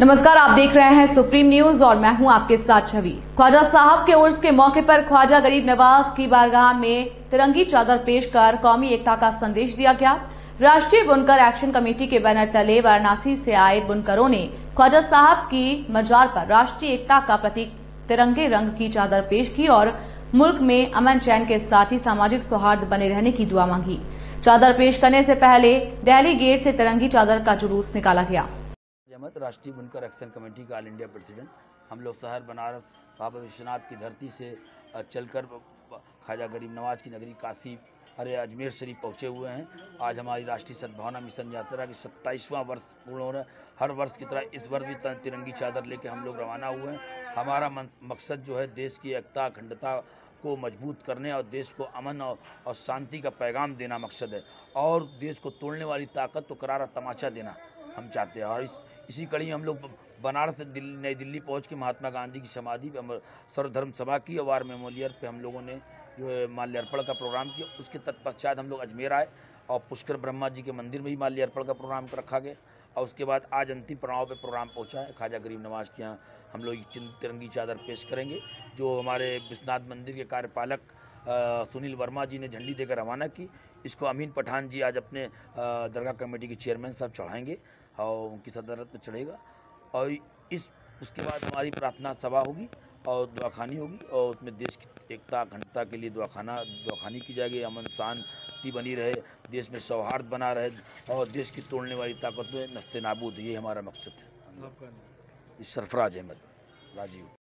नमस्कार, आप देख रहे हैं सुप्रीम न्यूज़ और मैं हूँ आपके साथ छवि। ख्वाजा साहब के उर्स के मौके पर ख्वाजा गरीब नवाज़ की बारगाह में तिरंगी चादर पेश कर कौमी एकता का संदेश दिया गया। राष्ट्रीय बुनकर एक्शन कमेटी के बैनर तले वाराणसी से आए बुनकरों ने ख्वाजा साहब की मजार पर राष्ट्रीय एकता का प्रतीक तिरंगे रंग की चादर पेश की और मुल्क में अमन चैन के साथ ही सामाजिक सौहार्द बने रहने की दुआ मांगी। चादर पेश करने से पहले दिल्ली गेट से तिरंगी चादर का जुलूस निकाला गया। अहमद राष्ट्रीय बुनकर एक्शन कमेटी का ऑल इंडिया प्रेसिडेंट। हम लोग शहर बनारस बाबा विश्वनाथ की धरती से चलकर ख्वाजा गरीब नवाज़ की नगरी काशी अरे अजमेर शरीफ पहुँचे हुए हैं। आज हमारी राष्ट्रीय सद्भावना मिशन यात्रा की सत्ताईसवां वर्ष पूर्ण हो रहा है। हर वर्ष की तरह इस वर्ष भी तिरंगी चादर लेके हम लोग रवाना हुए हैं। हमारा मकसद जो है देश की एकता अखंडता को मज़बूत करने और देश को अमन और, और शांति का पैगाम देना मकसद है। और देश को तोड़ने वाली ताकत को करारा तमाचा देना। हम चाहते हैं। और इस, इसी कड़ी हम लोग बनारस दिल्ली नई दिल्ली पहुँच के महात्मा गांधी की समाधि पे, हम सर्वधर्म सभा की और वार मेमोरियल पे हम लोगों ने जो है माल्यार्पण का प्रोग्राम किया। उसके तत्पश्चात हम लोग अजमेर आए और पुष्कर ब्रह्मा जी के मंदिर में भी माल्यार्पण का प्रोग्राम रखा गया। और उसके बाद आज अंतिम पड़ाव पे प्रोग्राम पहुँचा है। ख्वाजा गरीब नवाज़ के यहाँ हम लोग तिरंगी चादर पेश करेंगे, जो हमारे विश्वनाथ मंदिर के कार्यपालक सुनील वर्मा जी ने झंडी देकर रवाना की। इसको अमीन पठान जी आज अपने दरगाह कमेटी के चेयरमैन साहब चढ़ाएँगे। और उनकी सदारत में चढ़ेगा और इस उसके बाद हमारी प्रार्थना सभा होगी और दुआखानी होगी और उसमें देश की एकता अखंडता के लिए दुआखाना दुआखानी की जाएगी। अमन शांति बनी रहे देश में सौहार्द बना रहे और देश की तोड़ने वाली ताकत में नस्ते नाबूद ये हमारा मकसद है। सरफराज अहमद राजीव।